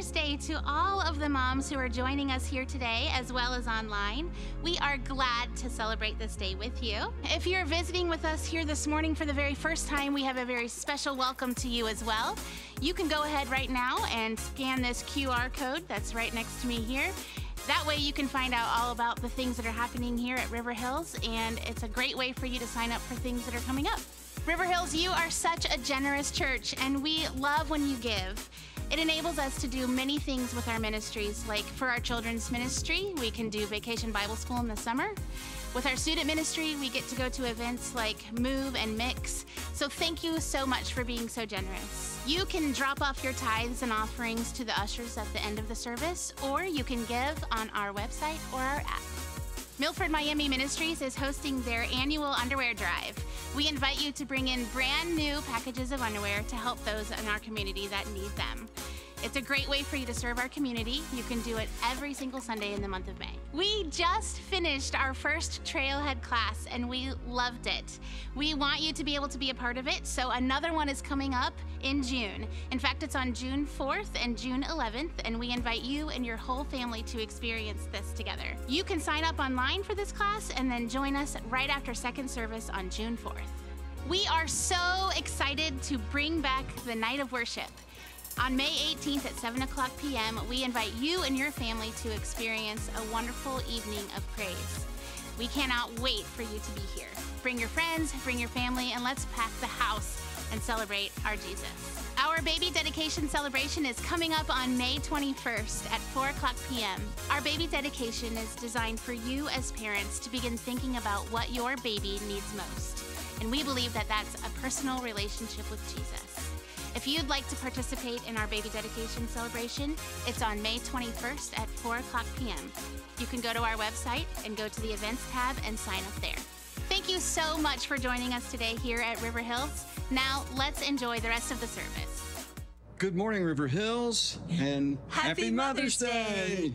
Mother's Day to all of the moms who are joining us here today as well as online. We are glad to celebrate this day with you. If you're visiting with us here this morning for the very first time, we have a very special welcome to you as well. You can go ahead right now and scan this QR code that's right next to me here. That way you can find out all about the things that are happening here at River Hills, and it's a great way for you to sign up for things that are coming up. River Hills, you are such a generous church, and we love when you give. It enables us to do many things with our ministries, like for our children's ministry, we can do Vacation Bible School in the summer. With our student ministry, we get to go to events like Move and Mix. So thank you so much for being so generous. You can drop off your tithes and offerings to the ushers at the end of the service, or you can give on our website or our app. Milford Miami Ministries is hosting their annual underwear drive. We invite you to bring in brand new packages of underwear to help those in our community that need them. It's a great way for you to serve our community. You can do it every single Sunday in the month of May. We just finished our first Trailhead class and we loved it. We want you to be able to be a part of it, so another one is coming up in June. In fact, it's on June 4th and June 11th, and we invite you and your whole family to experience this together. You can sign up online for this class and then join us right after second service on June 4th. We are so excited to bring back the night of worship. On May 18th at 7 o'clock p.m., we invite you and your family to experience a wonderful evening of praise. We cannot wait for you to be here. Bring your friends, bring your family, and let's pack the house and celebrate our Jesus. Our baby dedication celebration is coming up on May 21st at 4 o'clock p.m. Our baby dedication is designed for you as parents to begin thinking about what your baby needs most. And we believe that that's a personal relationship with Jesus. If you'd like to participate in our baby dedication celebration, it's on May 21st at 4 o'clock p.m. You can go to our website and go to the events tab and sign up there. Thank you so much for joining us today here at River Hills. Now, let's enjoy the rest of the service. Good morning, River Hills, and Happy, Mother's Day.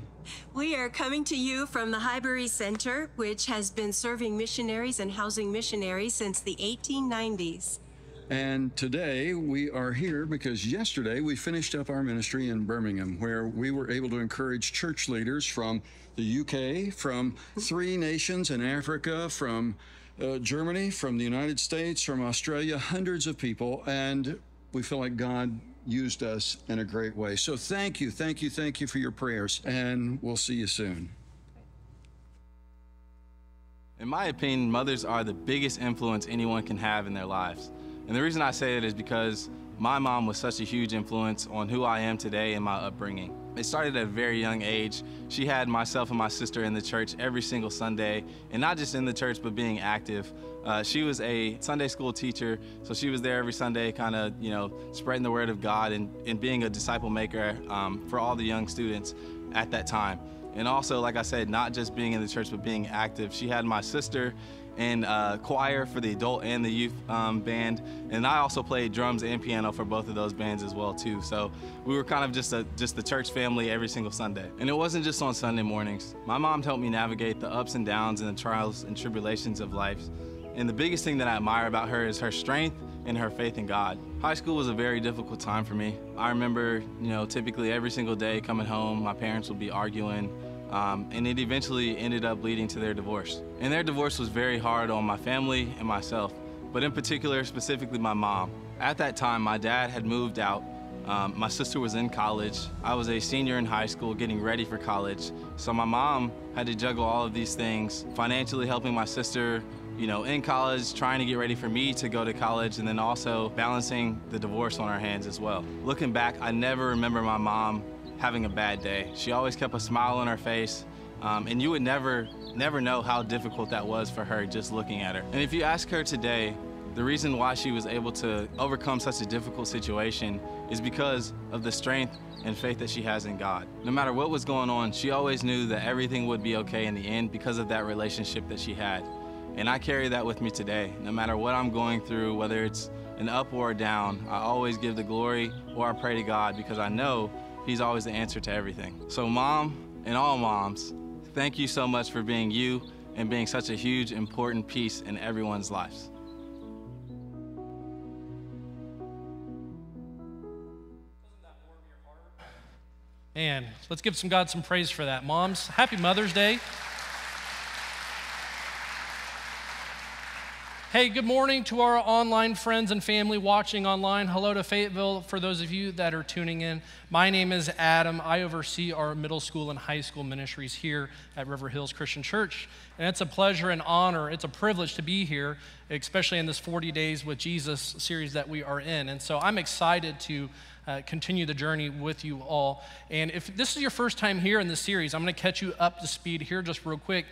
We are coming to you from the Highbury Center, which has been serving missionaries and housing missionaries since the 1890s. And today we are here because yesterday we finished up our ministry in Birmingham, where we were able to encourage church leaders from the UK, from three nations in Africa, from uh, Germany, from the United States, from Australia, hundreds of people. And we feel like God used us in a great way. So thank you, thank you, thank you for your prayers. And we'll see you soon. In my opinion, mothers are the biggest influence anyone can have in their lives. And the reason I say it is because my mom was such a huge influence on who I am today and my upbringing. It started at a very young age. She had myself and my sister in the church every single Sunday, and not just in the church, but being active. Uh, she was a Sunday school teacher, so she was there every Sunday, kind of, you know, spreading the word of God and, and being a disciple maker um, for all the young students at that time. And also, like I said, not just being in the church, but being active. She had my sister in uh, choir for the adult and the youth um, band, and I also played drums and piano for both of those bands as well too. So we were kind of just a just the church family every single Sunday. And it wasn't just on Sunday mornings. My mom helped me navigate the ups and downs and the trials and tribulations of life. And the biggest thing that I admire about her is her strength and her faith in God. High school was a very difficult time for me. I remember, you know, typically every single day coming home, my parents would be arguing um, and it eventually ended up leading to their divorce. And their divorce was very hard on my family and myself, but in particular, specifically my mom. At that time, my dad had moved out. Um, my sister was in college. I was a senior in high school getting ready for college. So my mom had to juggle all of these things, financially helping my sister, you know, in college, trying to get ready for me to go to college, and then also balancing the divorce on our hands as well. Looking back, I never remember my mom having a bad day. She always kept a smile on her face, um, and you would never, never know how difficult that was for her just looking at her. And if you ask her today, the reason why she was able to overcome such a difficult situation is because of the strength and faith that she has in God. No matter what was going on, she always knew that everything would be okay in the end because of that relationship that she had. And I carry that with me today. No matter what I'm going through, whether it's an up or a down, I always give the glory or I pray to God because I know He's always the answer to everything. So, mom and all moms, thank you so much for being you and being such a huge, important piece in everyone's lives. Man, let's give some God some praise for that. Moms, happy Mother's Day. Hey, good morning to our online friends and family watching online. Hello to Fayetteville for those of you that are tuning in. My name is Adam. I oversee our middle school and high school ministries here at River Hills Christian Church. And it's a pleasure and honor, it's a privilege to be here, especially in this 40 Days with Jesus series that we are in. And so I'm excited to uh, continue the journey with you all. And if this is your first time here in this series, I'm going to catch you up to speed here just real quick.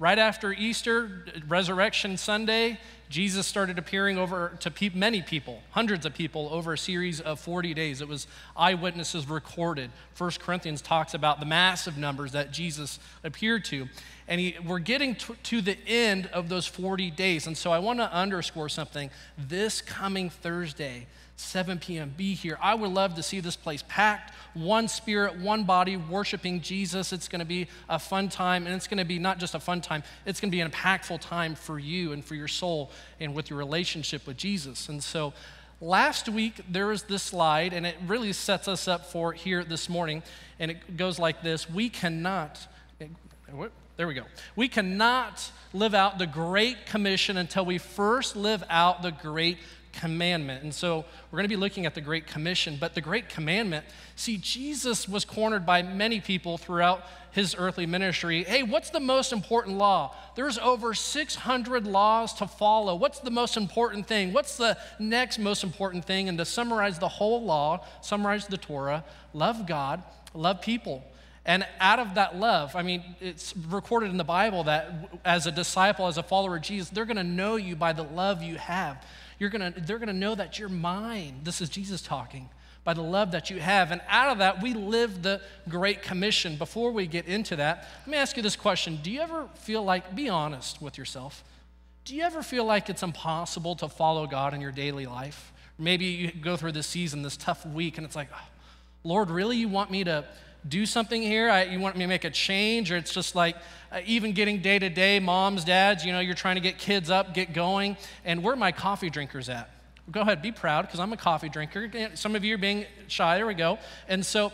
Right after Easter, Resurrection Sunday, Jesus started appearing over to pe- many people, hundreds of people, over a series of 40 days. It was eyewitnesses recorded. First Corinthians talks about the massive numbers that Jesus appeared to. And he, we're getting to, to the end of those 40 days. And so I want to underscore something. This coming Thursday, 7 p.m. Be here. I would love to see this place packed, one spirit, one body, worshiping Jesus. It's going to be a fun time, and it's going to be not just a fun time, it's going to be an impactful time for you and for your soul and with your relationship with Jesus. And so, last week there was this slide, and it really sets us up for here this morning, and it goes like this We cannot. There we go. We cannot live out the Great Commission until we first live out the Great commandment. And so we're going to be looking at the Great Commission, but the Great Commandment, see, Jesus was cornered by many people throughout his earthly ministry. Hey, what's the most important law? There's over 600 laws to follow. What's the most important thing? What's the next most important thing? And to summarize the whole law, summarize the Torah, love God, love people. And out of that love, I mean, it's recorded in the Bible that as a disciple, as a follower of Jesus, they're going to know you by the love you have. You're gonna, they're going to know that you're mine. This is Jesus talking by the love that you have. And out of that, we live the Great Commission. Before we get into that, let me ask you this question Do you ever feel like, be honest with yourself, do you ever feel like it's impossible to follow God in your daily life? Maybe you go through this season, this tough week, and it's like, oh, Lord, really, you want me to do something here? I, you want me to make a change? Or it's just like uh, even getting day to day, moms, dads, you know, you're trying to get kids up, get going. And where my coffee drinkers at? Go ahead, be proud because I'm a coffee drinker. Some of you are being shy. There we go. And so,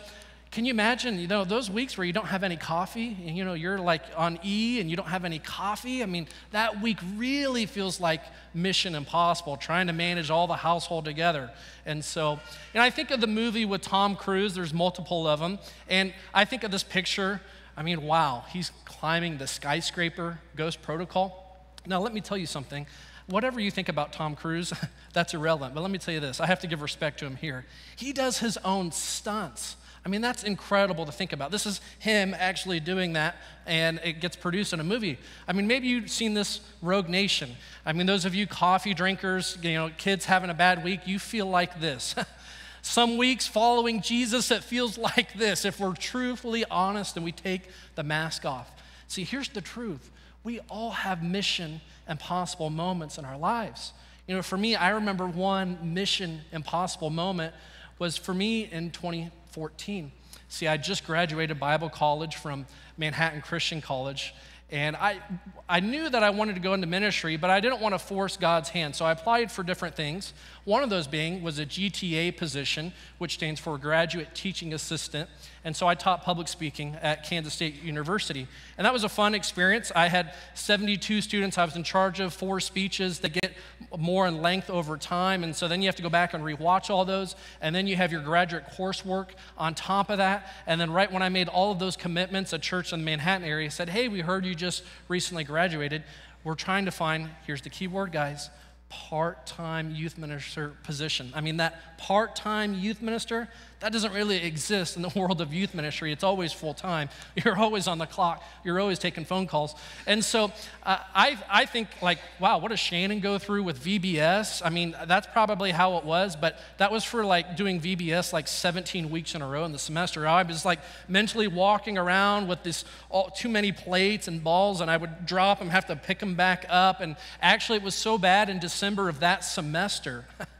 can you imagine, you know, those weeks where you don't have any coffee and, you know, you're like on E and you don't have any coffee? I mean, that week really feels like mission impossible, trying to manage all the household together. And so, and I think of the movie with Tom Cruise, there's multiple of them. And I think of this picture, I mean, wow, he's climbing the skyscraper, Ghost Protocol. Now, let me tell you something. Whatever you think about Tom Cruise, that's irrelevant. But let me tell you this I have to give respect to him here. He does his own stunts. I mean, that's incredible to think about. This is him actually doing that, and it gets produced in a movie. I mean, maybe you've seen this Rogue Nation. I mean, those of you coffee drinkers, you know, kids having a bad week, you feel like this. Some weeks following Jesus, it feels like this if we're truthfully honest and we take the mask off. See, here's the truth we all have mission impossible moments in our lives. You know, for me, I remember one mission impossible moment was for me in 20, 14. See, I just graduated Bible college from Manhattan Christian College, and I, I knew that I wanted to go into ministry, but I didn't want to force God's hand. So I applied for different things. One of those being was a GTA position, which stands for Graduate Teaching Assistant. And so I taught public speaking at Kansas State University. And that was a fun experience. I had 72 students I was in charge of, four speeches that get more in length over time. And so then you have to go back and rewatch all those. And then you have your graduate coursework on top of that. And then right when I made all of those commitments, a church in the Manhattan area said, Hey, we heard you just recently graduated. We're trying to find, here's the key word, guys part time youth minister position. I mean, that part time youth minister, that doesn't really exist in the world of youth ministry. It's always full time. You're always on the clock. You're always taking phone calls. And so uh, I, I think, like, wow, what does Shannon go through with VBS? I mean, that's probably how it was, but that was for like doing VBS like 17 weeks in a row in the semester. I was like mentally walking around with this all, too many plates and balls, and I would drop them, have to pick them back up. And actually, it was so bad in December of that semester.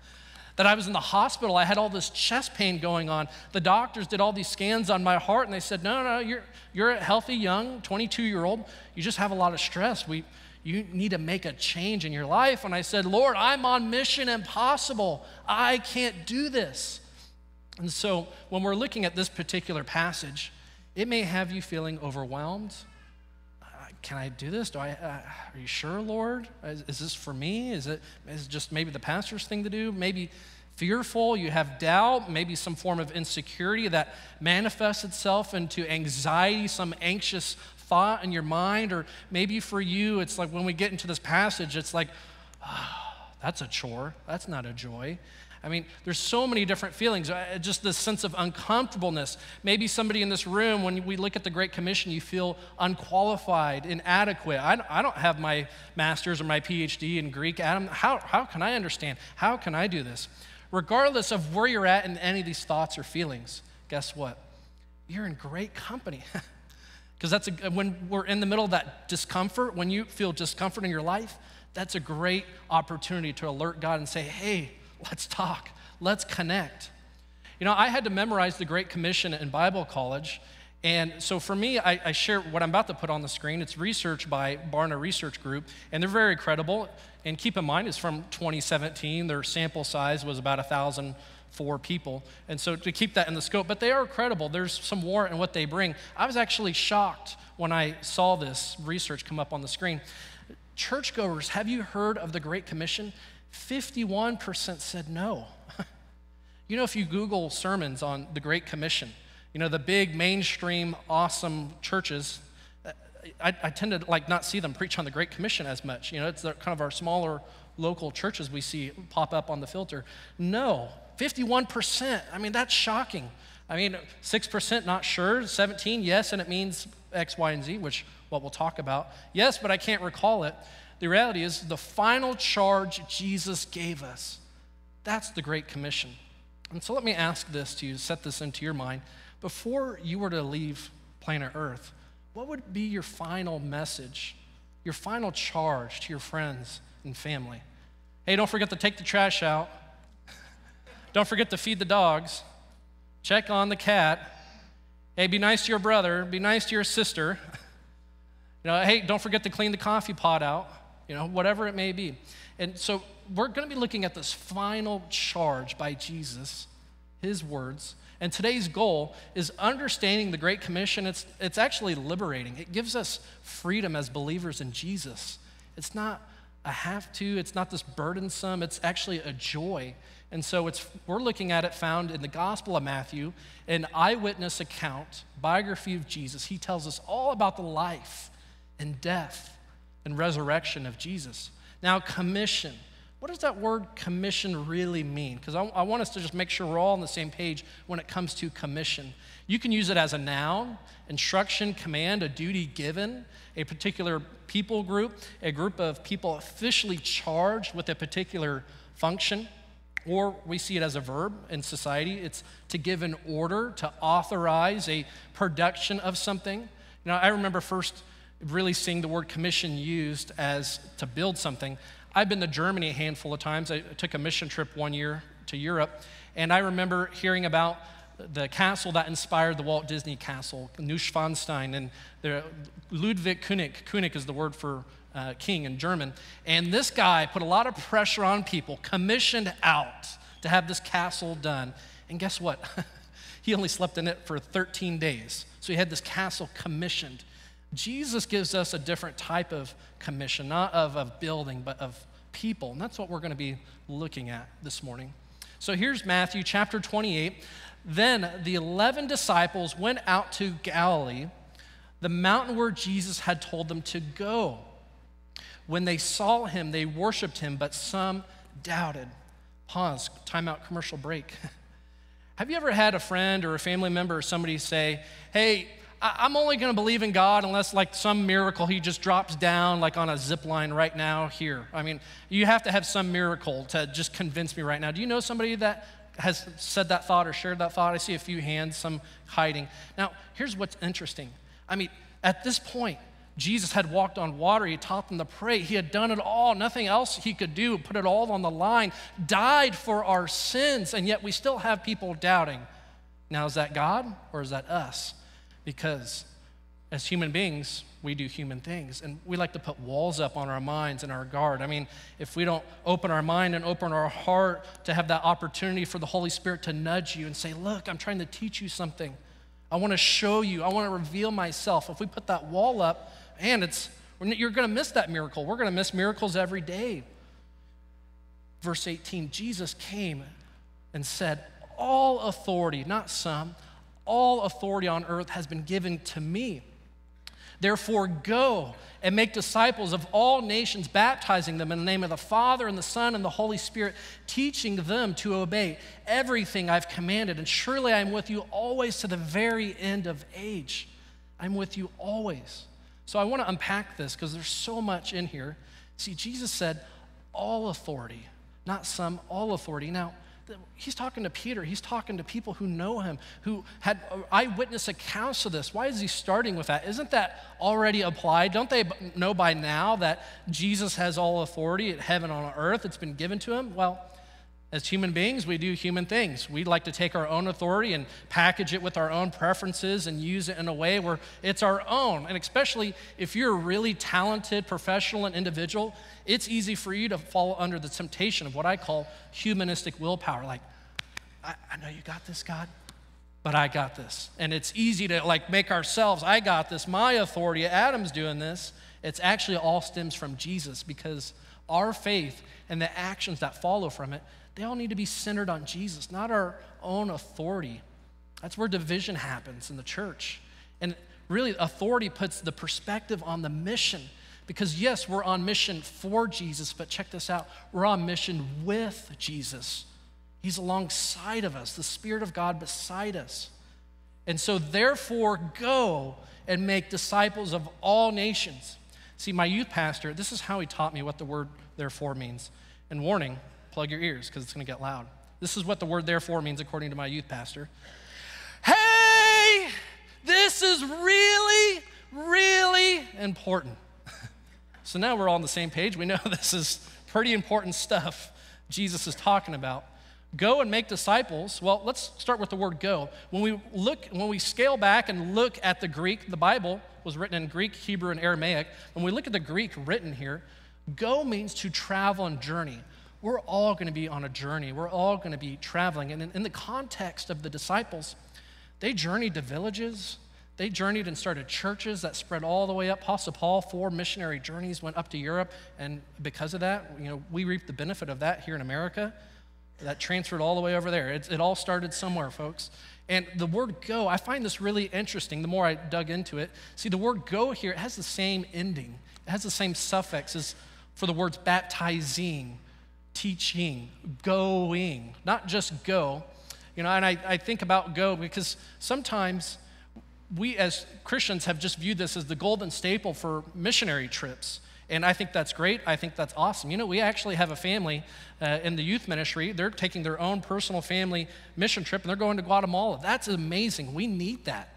that I was in the hospital. I had all this chest pain going on. The doctors did all these scans on my heart, and they said, No, no, you're, you're a healthy, young 22 year old. You just have a lot of stress. We, you need to make a change in your life. And I said, Lord, I'm on mission impossible. I can't do this. And so when we're looking at this particular passage, it may have you feeling overwhelmed. Can I do this? Do I? Uh, are you sure, Lord? Is, is, this for me? Is it? Is it just maybe the pastor's thing to do? Maybe fearful, you have doubt, maybe some form of insecurity that manifests itself into anxiety, some anxious thought in your mind, or maybe for you, it's like when we get into this passage, it's like, oh, that's a chore, that's not a joy. I mean, there's so many different feelings, uh, just this sense of uncomfortableness. Maybe somebody in this room, when we look at the Great Commission, you feel unqualified, inadequate. I, I don't have my master's or my PhD in Greek. Adam, how, how can I understand? How can I do this? regardless of where you're at in any of these thoughts or feelings, guess what? You're in great company. Because that's a, when we're in the middle of that discomfort, when you feel discomfort in your life, that's a great opportunity to alert God and say, hey, let's talk, let's connect. You know, I had to memorize the Great Commission in Bible college. And so for me, I, I, share what I'm about to put on the screen. It's research by Barna Research Group, and they're very credible. And keep in mind, it's from 2017. Their sample size was about 1,004 people. And so to keep that in the scope, but they are credible. There's some warrant in what they bring. I was actually shocked when I saw this research come up on the screen. Churchgoers, have you heard of the Great Commission? 51% said no. you know, if you Google sermons on the Great Commission, you know, the big mainstream awesome churches, uh, I, I, tend to like not see them preach on the Great Commission as much. You know, it's kind of our smaller local churches we see pop up on the filter. No, 51%. I mean, that's shocking. I mean, 6% not sure, 17 yes, and it means X, Y, and Z, which what we'll talk about. Yes, but I can't recall it. The reality is the final charge Jesus gave us. That's the Great Commission. And so let me ask this to you, set this into your mind. Before you were to leave planet Earth, what would be your final message, your final charge to your friends and family? Hey, don't forget to take the trash out. don't forget to feed the dogs. Check on the cat. Hey, be nice to your brother. Be nice to your sister. you know, hey, don't forget to clean the coffee pot out. You know, whatever it may be. And so we're going to be looking at this final charge by Jesus, his words. And today's goal is understanding the Great Commission. It's, it's actually liberating, it gives us freedom as believers in Jesus. It's not a have to, it's not this burdensome, it's actually a joy. And so it's, we're looking at it found in the Gospel of Matthew, an eyewitness account, biography of Jesus. He tells us all about the life and death and resurrection of Jesus. Now, commission. What does that word commission really mean? Because I, I, want us to just make sure we're all on the same page when it comes to commission. You can use it as a noun, instruction, command, a duty given, a particular people group, a group of people officially charged with a particular function. Or we see it as a verb in society. It's to give an order, to authorize a production of something. You know, I remember first really seeing the word commission used as to build something. I've been to Germany a handful of times. I took a mission trip one year to Europe, and I remember hearing about the castle that inspired the Walt Disney Castle, Neuschwanstein, and the Ludwig König. König is the word for uh, king in German. And this guy put a lot of pressure on people, commissioned out to have this castle done. And guess what? he only slept in it for 13 days. So he had this castle commissioned. Jesus gives us a different type of commission, not of, building, but of people. And that's what we're going to be looking at this morning. So here's Matthew chapter 28. Then the 11 disciples went out to Galilee, the mountain where Jesus had told them to go. When they saw him, they worshiped him, but some doubted. Pause, time out, commercial break. Have you ever had a friend or a family member or somebody say, Hey, I'm only going to believe in God unless, like, some miracle, he just drops down, like, on a zip line right now here. I mean, you have to have some miracle to just convince me right now. Do you know somebody that has said that thought or shared that thought? I see a few hands, some hiding. Now, here's what's interesting. I mean, at this point, Jesus had walked on water. He taught them to pray. He had done it all. Nothing else he could do. Put it all on the line. Died for our sins. And yet we still have people doubting. Now, is that God or is that us? Because as human beings, we do human things. And we like to put walls up on our minds and our guard. I mean, if we don't open our mind and open our heart to have that opportunity for the Holy Spirit to nudge you and say, Look, I'm trying to teach you something. I want to show you. I want to reveal myself. If we put that wall up, and it's you're going to miss that miracle. We're going to miss miracles every day. Verse 18 Jesus came and said, All authority, not some, all authority on earth has been given to me. Therefore, go and make disciples of all nations, baptizing them in the name of the Father and the Son and the Holy Spirit, teaching them to obey everything I've commanded. And surely I'm with you always to the very end of age. I'm with you always. So I want to unpack this because there's so much in here. See, Jesus said, all authority, not some, all authority. Now, he's talking to Peter. He's talking to people who know him, who had eyewitness accounts of this. Why is he starting with that? Isn't that already applied? Don't they know by now that Jesus has all authority at heaven on earth? It's been given to him? Well, as human beings, we do human things. We like to take our own authority and package it with our own preferences and use it in a way where it's our own. And especially if you're a really talented professional and individual, it's easy for you to fall under the temptation of what I call humanistic willpower. Like, I, I know you got this, God, but I got this. And it's easy to like make ourselves, I got this, my authority, Adam's doing this. It's actually all stems from Jesus because our faith and the actions that follow from it they all need to be centered on Jesus, not our own authority. That's where division happens in the church. And really, authority puts the perspective on the mission. Because, yes, we're on mission for Jesus, but check this out we're on mission with Jesus. He's alongside of us, the Spirit of God beside us. And so, therefore, go and make disciples of all nations. See, my youth pastor, this is how he taught me what the word therefore means. And warning, Plug your ears because it's going to get loud. This is what the word therefore means according to my youth pastor. Hey, this is really, really important. so now we're all on the same page. We know this is pretty important stuff Jesus is talking about. Go and make disciples. Well, let's start with the word go. When we look, when we scale back and look at the Greek, the Bible was written in Greek, Hebrew, and Aramaic. When we look at the Greek written here, go means to travel and journey we're all going to be on a journey. We're all going to be traveling. And in, in, the context of the disciples, they journeyed to villages. They journeyed and started churches that spread all the way up. Apostle Paul, four missionary journeys went up to Europe. And because of that, you know, we reap the benefit of that here in America. That transferred all the way over there. It, it all started somewhere, folks. And the word go, I find this really interesting the more I dug into it. See, the word go here, it has the same ending, it has the same suffix as for the words baptizing teaching, going, not just go. You know, and I, I think about go because sometimes we as Christians have just viewed this as the golden staple for missionary trips. And I think that's great. I think that's awesome. You know, we actually have a family uh, in the youth ministry. They're taking their own personal family mission trip and they're going to Guatemala. That's amazing. We need that.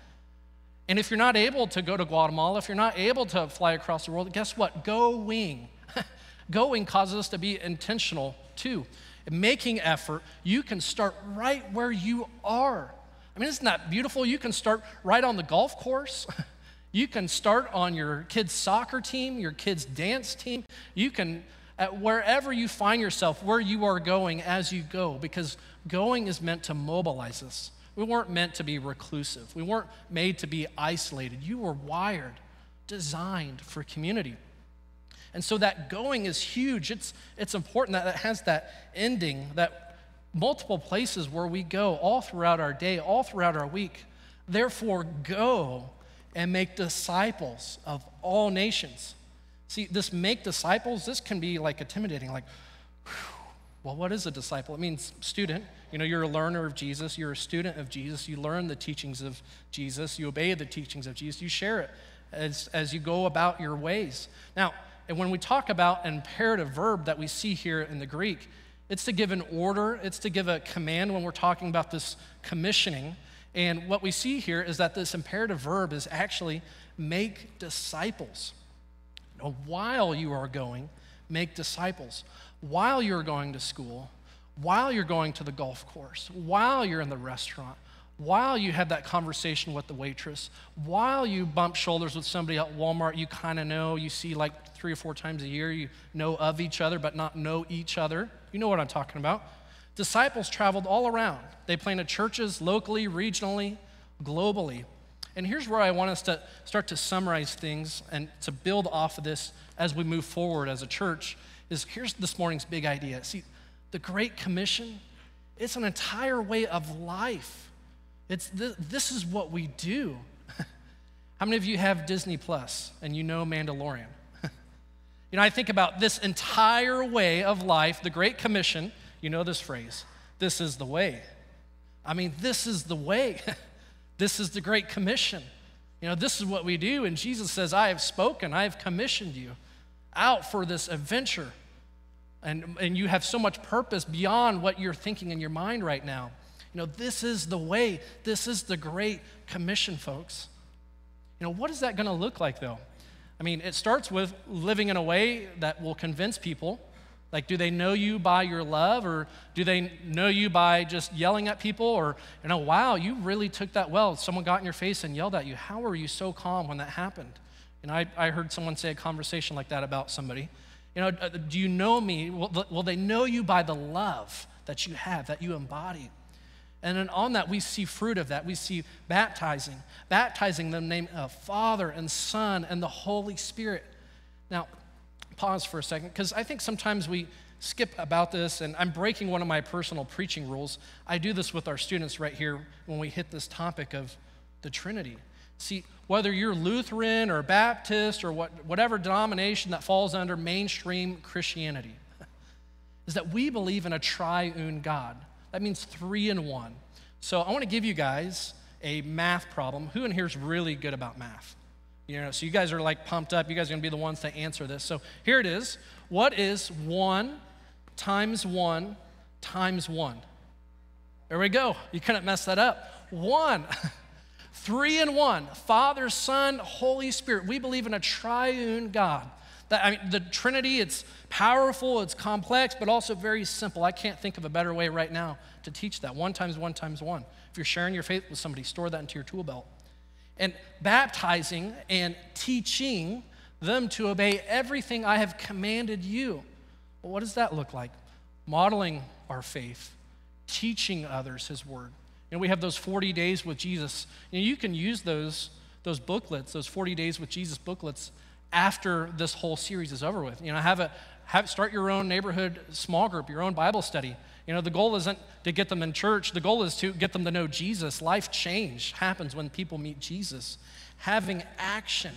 And if you're not able to go to Guatemala, if you're not able to fly across the world, guess what? Going Going causes us to be intentional too. Making effort, you can start right where you are. I mean, isn't that beautiful? You can start right on the golf course. You can start on your kid's soccer team, your kid's dance team. You can, at wherever you find yourself, where you are going as you go, because going is meant to mobilize us. We weren't meant to be reclusive, we weren't made to be isolated. You were wired, designed for community. And so that going is huge. It's, it's important that it has that ending, that multiple places where we go all throughout our day, all throughout our week. Therefore, go and make disciples of all nations. See, this make disciples, this can be like intimidating, like, well, what is a disciple? It means student. You know, you're a learner of Jesus, you're a student of Jesus, you learn the teachings of Jesus, you obey the teachings of Jesus, you share it as, as you go about your ways. Now, and when we talk about an imperative verb that we see here in the Greek, it's to give an order, it's to give a command when we're talking about this commissioning. And what we see here is that this imperative verb is actually make disciples. While you are going, make disciples. While you're going to school, while you're going to the golf course, while you're in the restaurant, while you have that conversation with the waitress, while you bump shoulders with somebody at Walmart you kind of know, you see like three or four times a year, you know of each other but not know each other. You know what I'm talking about. Disciples traveled all around. They planted churches locally, regionally, globally. And here's where I want us to start to summarize things and to build off of this as we move forward as a church is here's this morning's big idea. See, the Great Commission, it's an entire way of life. It's th- this is what we do. How many of you have Disney Plus and you know Mandalorian? you know, I think about this entire way of life, the Great Commission. You know this phrase this is the way. I mean, this is the way. this is the Great Commission. You know, this is what we do. And Jesus says, I have spoken, I have commissioned you out for this adventure. And, and you have so much purpose beyond what you're thinking in your mind right now. You know, this is the way, this is the Great Commission, folks. You know, what is that going to look like, though? I mean, it starts with living in a way that will convince people. Like, do they know you by your love, or do they know you by just yelling at people? Or, you know, wow, you really took that well. Someone got in your face and yelled at you. How were you so calm when that happened? And I, I heard someone say a conversation like that about somebody. You know, uh, do you know me? Will, will they know you by the love that you have, that you embody? And then on that, we see fruit of that. We see baptizing, baptizing them name of Father and Son and the Holy Spirit. Now, pause for a second, because I think sometimes we skip about this, and I'm breaking one of my personal preaching rules. I do this with our students right here when we hit this topic of the Trinity. See, whether you're Lutheran or Baptist or what, whatever denomination that falls under mainstream Christianity, is that we believe in a triune God. That means three in one. So I want to give you guys a math problem. Who in here is really good about math? You know, so you guys are like pumped up. You guys are going to be the ones to answer this. So here it is. What is 1 times 1 times 1? There we go. You couldn't mess that up. 1. Three in one Father, Son, Holy Spirit. We believe in a triune God. That, I mean, the Trinity, it's powerful, it's complex, but also very simple. I can't think of a better way right now to teach that. One times one times one. If you're sharing your faith with somebody, store that into your tool belt. And baptizing and teaching them to obey everything I have commanded you. Well, what does that look like? Modeling our faith, teaching others his word. And we have those 40 days with Jesus. You, know, you can use those, those booklets, those 40 days with Jesus booklets, after this whole series is over with. You know, have a have start your own neighborhood small group, your own Bible study. You know, the goal isn't to get them in church. The goal is to get them to know Jesus. Life change happens when people meet Jesus. Having action,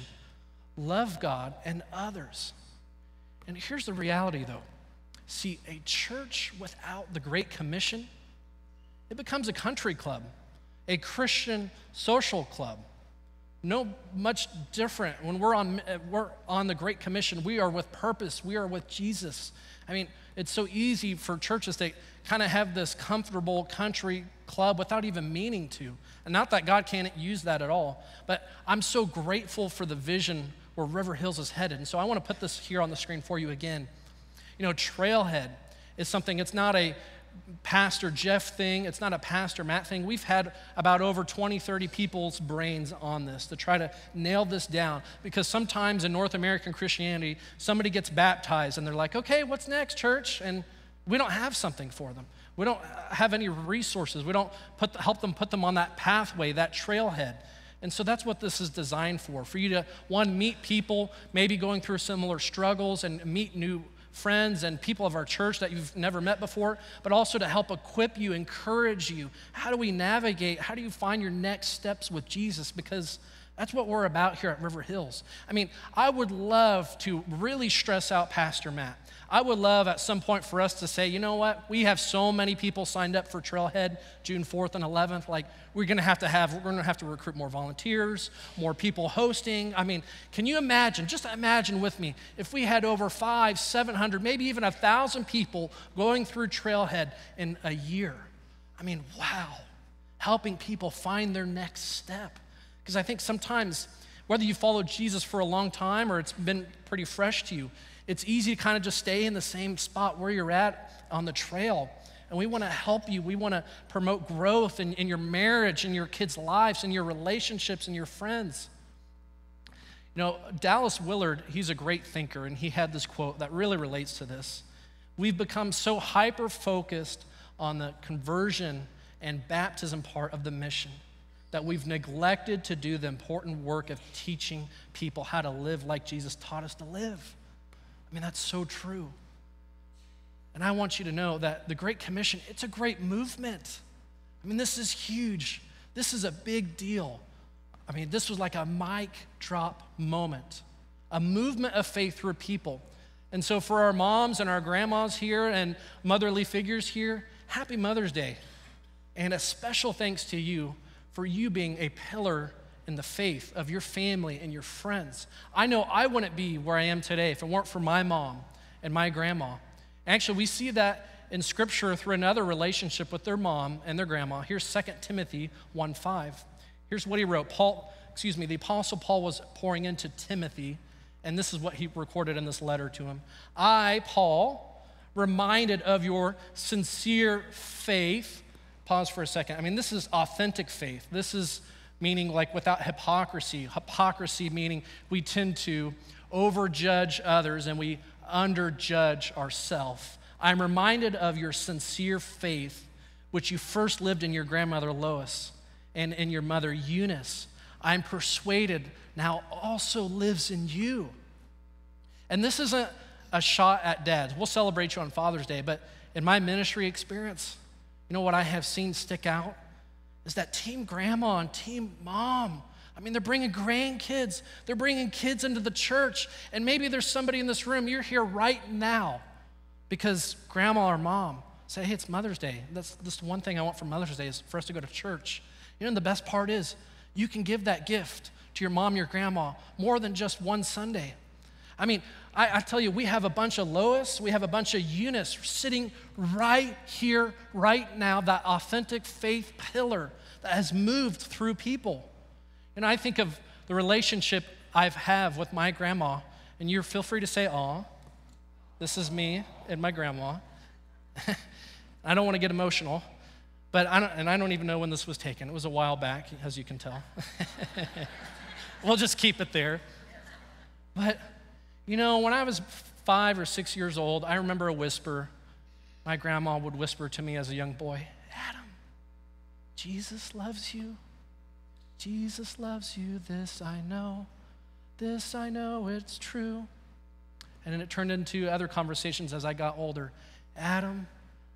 love God and others. And here's the reality though. See, a church without the Great Commission, it becomes a country club, a Christian social club no much different. When we're on uh, we're on the great commission we are with purpose. We are with jesus. I mean it's so easy for churches to kind of have this comfortable country club without even meaning to. And not that god can't use that at all but i'm so grateful for the vision where river hills is headed. And so i want to put this here on the screen for you again. You know trailhead is something it's not a Pastor Jeff thing. It's not a Pastor Matt thing. We've had about over 20, 30 people's brains on this to try to nail this down because sometimes in North American Christianity, somebody gets baptized and they're like, okay, what's next, church? And we don't have something for them. We don't have any resources. We don't put, help them put them on that pathway, that trailhead. And so that's what this is designed for for you to, one, meet people maybe going through similar struggles and meet new friends and people of our church that you've never met before, but also to help equip you, encourage you. How do we navigate? How do you find your next steps with Jesus? Because that's what we're about here at River Hills. I mean, I would love to really stress out Pastor Matt. I would love at some point for us to say, you know what? We have so many people signed up for Trailhead June 4th and 11th. Like, we're going to have to have, we're going to have to recruit more volunteers, more people hosting. I mean, can you imagine, just imagine with me, if we had over five, 700, maybe even a thousand people going through Trailhead in a year? I mean, wow. Helping people find their next step. Because I think sometimes, whether you followed Jesus for a long time or it's been pretty fresh to you, it's easy to kind of just stay in the same spot where you're at on the trail. And we want to help you. We want to promote growth in, in your marriage, in your kids' lives, in your relationships, and your friends. You know, Dallas Willard, he's a great thinker, and he had this quote that really relates to this. We've become so hyper focused on the conversion and baptism part of the mission that we've neglected to do the important work of teaching people how to live like Jesus taught us to live. I mean, that's so true. And I want you to know that the Great Commission, it's a great movement. I mean, this is huge. This is a big deal. I mean, this was like a mic drop moment, a movement of faith through people. And so, for our moms and our grandmas here and motherly figures here, happy Mother's Day. And a special thanks to you for you being a pillar in the faith of your family and your friends. I know I wouldn't be where I am today if it weren't for my mom and my grandma. Actually, we see that in scripture through another relationship with their mom and their grandma. Here's 2 Timothy 1 5. Here's what he wrote. Paul, excuse me, the apostle Paul was pouring into Timothy, and this is what he recorded in this letter to him. I, Paul, reminded of your sincere faith pause for a second. I mean, this is authentic faith. This is meaning like without hypocrisy. Hypocrisy meaning we tend to overjudge others and we underjudge ourselves. I'm reminded of your sincere faith, which you first lived in your grandmother Lois and in your mother Eunice. I'm persuaded now also lives in you. And this isn't a shot at dads. We'll celebrate you on Father's Day, but in my ministry experience, you know what I have seen stick out? Is that team grandma and team mom. I mean, they're bringing grandkids, they're bringing kids into the church. And maybe there's somebody in this room, you're here right now because grandma or mom say, hey, it's Mother's Day. That's, that's one thing I want for Mother's Day is for us to go to church. You know, the best part is you can give that gift to your mom, your grandma, more than just one Sunday. I mean, I, I, tell you, we have a bunch of Lois, we have a bunch of Eunice sitting right here, right now, that authentic faith pillar that has moved through people. And I think of the relationship I've have with my grandma, and you feel free to say, "Aw, this is me and my grandma." I don't want to get emotional, but I don't, and I don't even know when this was taken. It was a while back, as you can tell. we'll just keep it there. But you know, when I was five or six years old, I remember a whisper. My grandma would whisper to me as a young boy Adam, Jesus loves you. Jesus loves you. This I know. This I know, it's true. And then it turned into other conversations as I got older. Adam,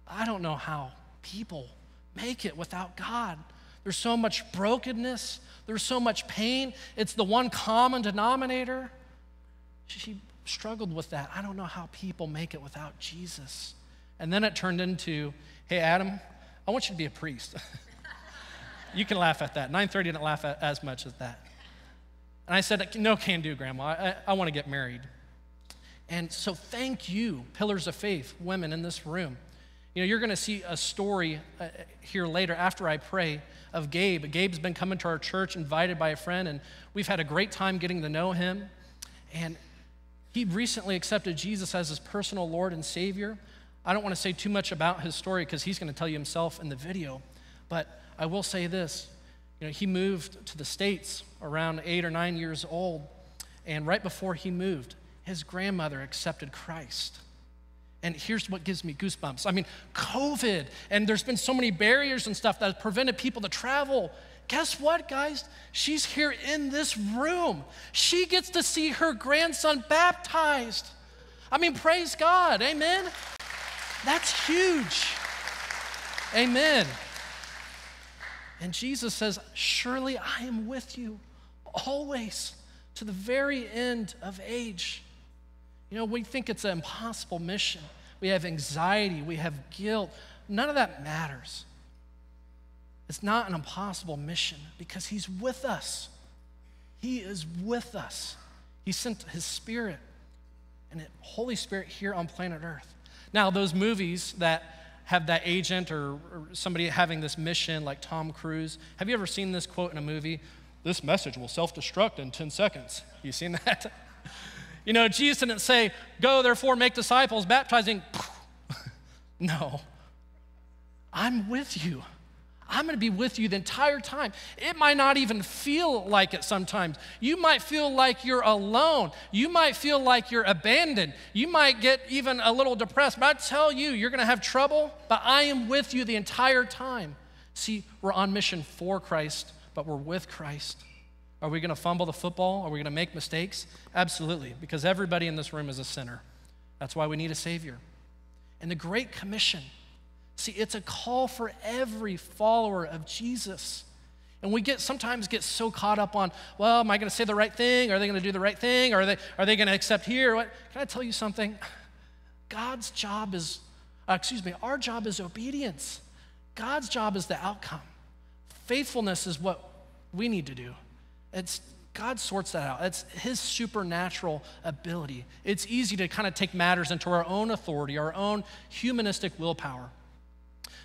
I don't know how people make it without God. There's so much brokenness, there's so much pain. It's the one common denominator. She struggled with that. I don't know how people make it without Jesus. And then it turned into, hey, Adam, I want you to be a priest. you can laugh at that. 930 didn't laugh at as much as that. And I said, no, can do, Grandma. I, I want to get married. And so thank you, pillars of faith, women in this room. You know, you're going to see a story uh, here later after I pray of Gabe. Gabe's been coming to our church, invited by a friend, and we've had a great time getting to know him. And he recently accepted Jesus as his personal Lord and Savior. I don't want to say too much about his story because he's going to tell you himself in the video, but I will say this. You know, he moved to the States around eight or nine years old, and right before he moved, his grandmother accepted Christ. And here's what gives me goosebumps. I mean, COVID, and there's been so many barriers and stuff that have prevented people to travel. Guess what, guys? She's here in this room. She gets to see her grandson baptized. I mean, praise God. Amen. That's huge. Amen. And Jesus says, Surely I am with you always to the very end of age. You know, we think it's an impossible mission. We have anxiety, we have guilt. None of that matters. It's not an impossible mission because He's with us. He is with us. He sent His Spirit and the Holy Spirit here on planet Earth. Now, those movies that have that agent or, or somebody having this mission, like Tom Cruise, have you ever seen this quote in a movie? This message will self destruct in 10 seconds. You seen that? you know, Jesus didn't say, Go, therefore, make disciples, baptizing. no. I'm with you. I'm going to be with you the entire time. It might not even feel like it sometimes. You might feel like you're alone. You might feel like you're abandoned. You might get even a little depressed. But I tell you, you're going to have trouble, but I am with you the entire time. See, we're on mission for Christ, but we're with Christ. Are we going to fumble the football? Are we going to make mistakes? Absolutely, because everybody in this room is a sinner. That's why we need a Savior. And the Great Commission See, it's a call for every follower of Jesus. And we get sometimes get so caught up on, well, am I going to say the right thing? Are they going to do the right thing? Are they, are they going to accept here? What? Can I tell you something? God's job is, uh, excuse me, our job is obedience. God's job is the outcome. Faithfulness is what we need to do. It's God sorts that out. It's his supernatural ability. It's easy to kind of take matters into our own authority, our own humanistic willpower.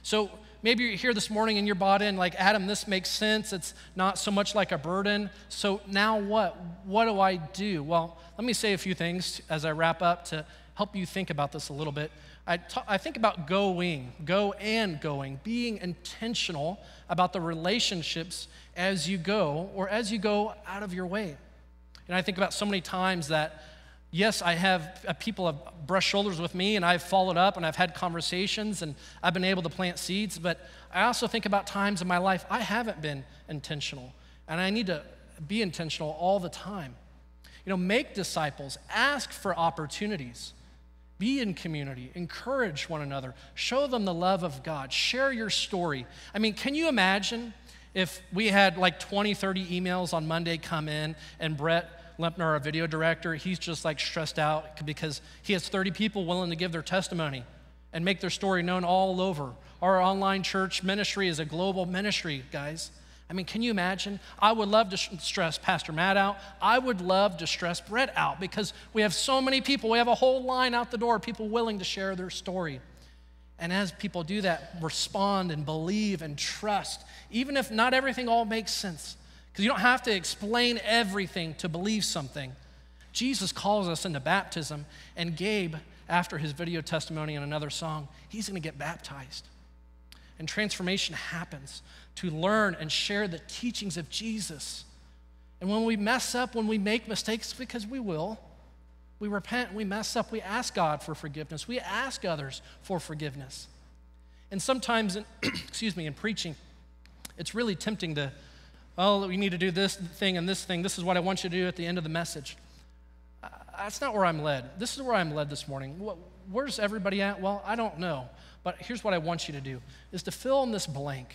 So maybe you're here this morning and you're bought in, like, Adam, this makes sense. It's not so much like a burden. So now what? What do I do? Well, let me say a few things as I wrap up to help you think about this a little bit. I, I think about going, go and going, being intentional about the relationships as you go or as you go out of your way. And I think about so many times that yes, I have uh, people have brushed shoulders with me and I've followed up and I've had conversations and I've been able to plant seeds, but I also think about times in my life I haven't been intentional and I need to be intentional all the time. You know, make disciples, ask for opportunities. Be in community, encourage one another, show them the love of God, share your story. I mean, can you imagine if we had like 20, 30 emails on Monday come in and Brett Lempner, our video director, he's just like stressed out because he has 30 people willing to give their testimony and make their story known all over. Our online church ministry is a global ministry, guys. I mean, can you imagine? I would love to stress Pastor Matt out. I would love to stress Brett out because we have so many people. We have a whole line out the door, people willing to share their story. And as people do that, respond and believe and trust, even if not everything all makes sense. Because you don't have to explain everything to believe something. Jesus calls us into baptism, and Gabe, after his video testimony and another song, he's going to get baptized. And transformation happens to learn and share the teachings of Jesus. And when we mess up, when we make mistakes, because we will, we repent, we mess up, we ask God for forgiveness, we ask others for forgiveness. And sometimes, in, excuse me, in preaching, it's really tempting to oh, we need to do this thing and this thing. This is what I want you to do at the end of the message. Uh, that's not where I'm led. This is where I'm led this morning. Where's everybody at? Well, I don't know. But here's what I want you to do is to fill in this blank.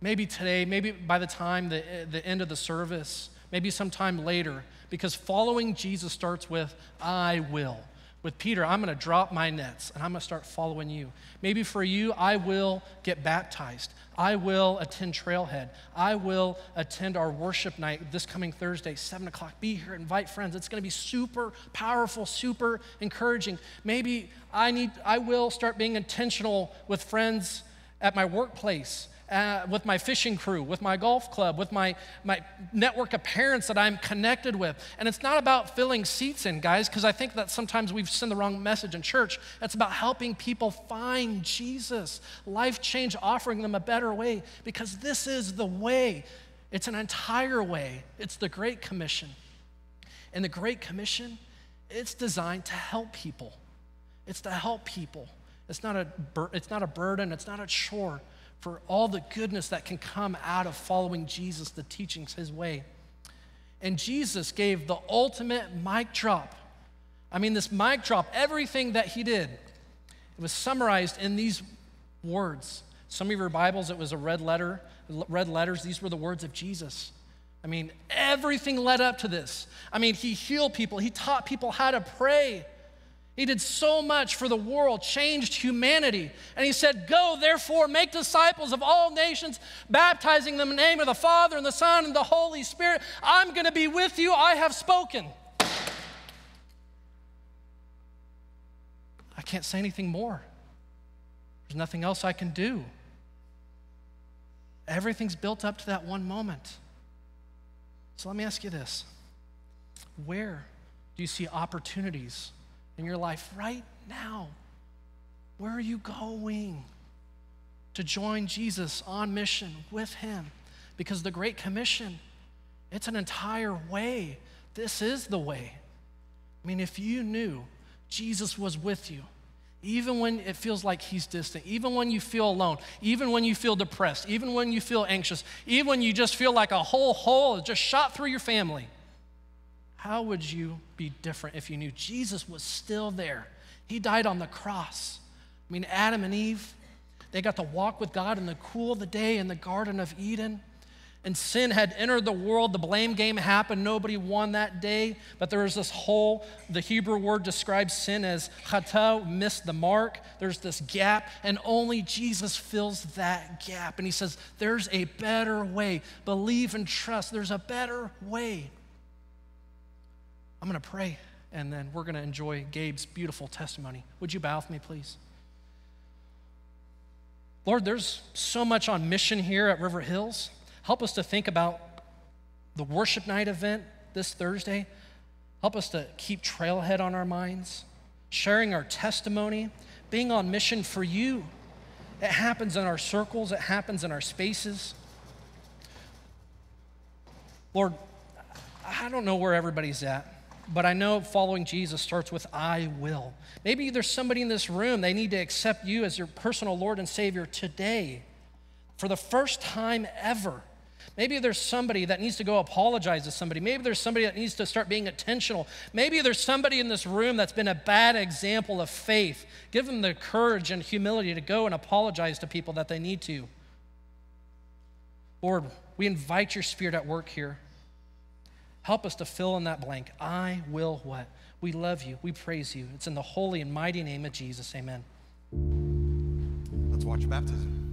Maybe today, maybe by the time the, the end of the service, maybe sometime later, because following Jesus starts with, I will with Peter, I'm going to drop my nets and I'm going to start following you. Maybe for you, I will get baptized. I will attend Trailhead. I will attend our worship night this coming Thursday, 7 o'clock. Be here, invite friends. It's going to be super powerful, super encouraging. Maybe I, need, I will start being intentional with friends at my workplace uh, with my fishing crew, with my golf club, with my, my network of parents that I'm connected with. And it's not about filling seats in, guys, because I think that sometimes we've sent the wrong message in church. It's about helping people find Jesus, life change, offering them a better way, because this is the way. It's an entire way. It's the Great Commission. And the Great Commission, it's designed to help people. It's to help people. It's not a, it's not a burden, it's not a chore for all the goodness that can come out of following Jesus, the teachings, his way. And Jesus gave the ultimate mic drop. I mean, this mic drop, everything that he did, it was summarized in these words. Some of your Bibles, it was a red letter, red letters. These were the words of Jesus. I mean, everything led up to this. I mean, he healed people, he taught people how to pray. He did so much for the world, changed humanity. And he said, Go, therefore, make disciples of all nations, baptizing them in the name of the Father and the Son and the Holy Spirit. I'm going to be with you. I have spoken. I can't say anything more. There's nothing else I can do. Everything's built up to that one moment. So let me ask you this Where do you see opportunities? In your life right now. Where are you going? to join Jesus on mission with him because the Great Commission, it's an entire way. This is the way. I mean, if you knew Jesus was with you, even when it feels like he's distant, even when you feel alone, even when you feel depressed, even when you feel anxious, even when you just feel like a whole hole just shot through your family, how would you be different if you knew Jesus was still there? He died on the cross. I mean, Adam and Eve, they got to walk with God in the cool of the day in the Garden of Eden. And sin had entered the world. The blame game happened. Nobody won that day. But there was this hole. The Hebrew word describes sin as chata, missed the mark. There's this gap, and only Jesus fills that gap. And he says, There's a better way. Believe and trust. There's a better way. I'm going to pray, and then we're going to enjoy Gabe's beautiful testimony. Would you bow with me, please? Lord, there's so much on mission here at River Hills. Help us to think about the worship night event this Thursday. Help us to keep Trailhead on our minds, sharing our testimony, being on mission for you. It happens in our circles, it happens in our spaces. Lord, I don't know where everybody's at. But I know following Jesus starts with I will. Maybe there's somebody in this room, they need to accept you as your personal Lord and Savior today for the first time ever. Maybe there's somebody that needs to go apologize to somebody. Maybe there's somebody that needs to start being intentional. Maybe there's somebody in this room that's been a bad example of faith. Give them the courage and humility to go and apologize to people that they need to. Lord, we invite your spirit at work here. Help us to fill in that blank. I will what? We love you. We praise you. It's in the holy and mighty name of Jesus. Amen. Let's watch baptism.